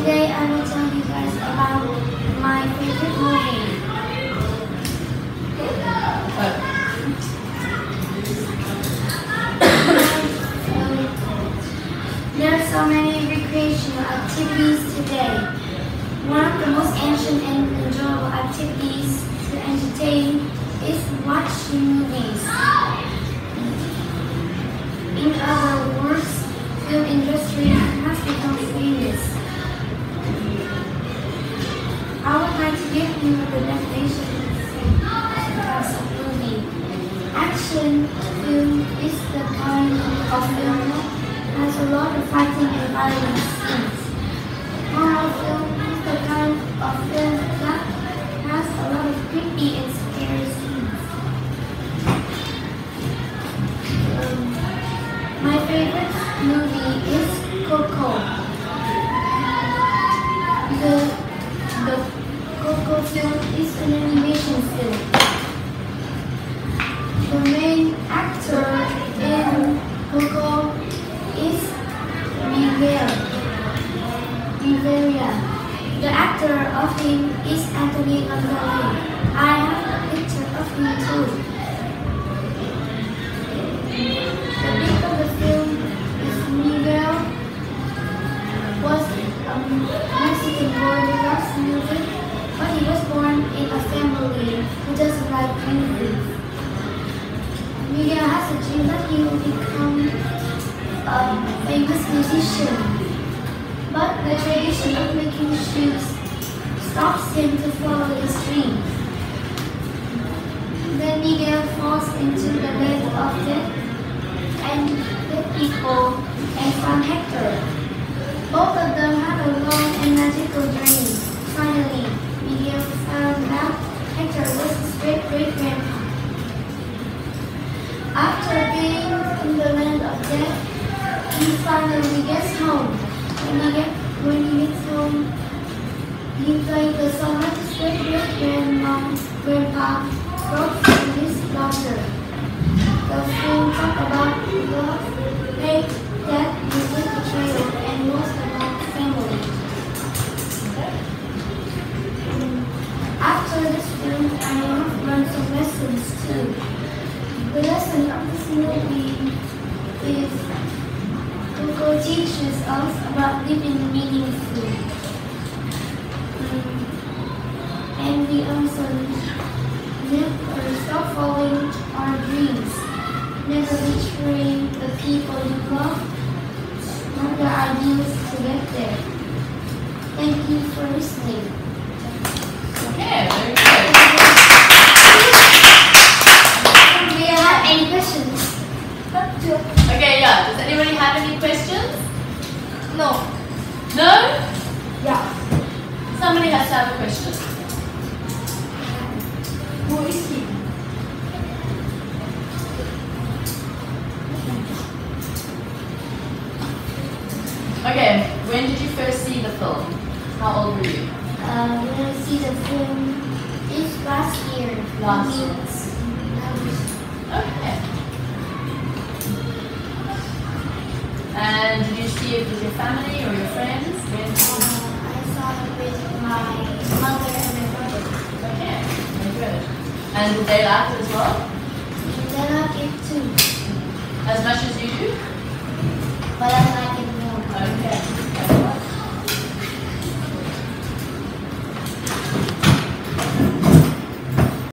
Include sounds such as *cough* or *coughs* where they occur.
Today I will tell you guys about my favorite movie. *coughs* There are so many recreational activities today. One of the most ancient and enjoyable activities to entertain is watching movies. In other words, film industry of film has a lot of fighting and violence scenes. Horror film is the kind of film that has a lot of creepy and scary scenes. Um, my favorite movie is Coco. Miguel Rivera. The actor of him is Anthony Gonzalez. I have a picture of him too. The beat of the film is Miguel was a Mexican boy who loves music, but he was born in a family who doesn't like music. Miguel has a dream that he will become a famous musician. But the tradition of making shoes stops him to follow his dream. Then Miguel falls into the land of death and the people and found Hector. Both of them have a long and magical journey. Finally, Miguel found out Hector was his great great grandpa. After being in the land of death, he finally gets home. When he, get, when he gets home, he played the song that his great great grandma grandpa wrote for his daughter. The film talk about love, hate, death, music, betrayal, and most about family. After this film, I learned some lessons too. The lesson of this movie about living meaningfully. Um, and we also never stop following our dreams. Never betraying the people you love, not the ideals to get there. Thank you for listening. Okay, very good. Do you have any questions? Okay, yeah. Does anybody have any questions? No. No? Yeah. Somebody has to have a question. Who is he? Okay, when did you first see the film? How old were you? Uh, when I see the film, it's last year. Last year. And did you see it with your family or your friends? When uh, I saw it with my mother and my brother. Okay, very good. And did they like it as well? They like it too. As much as you do? But I'm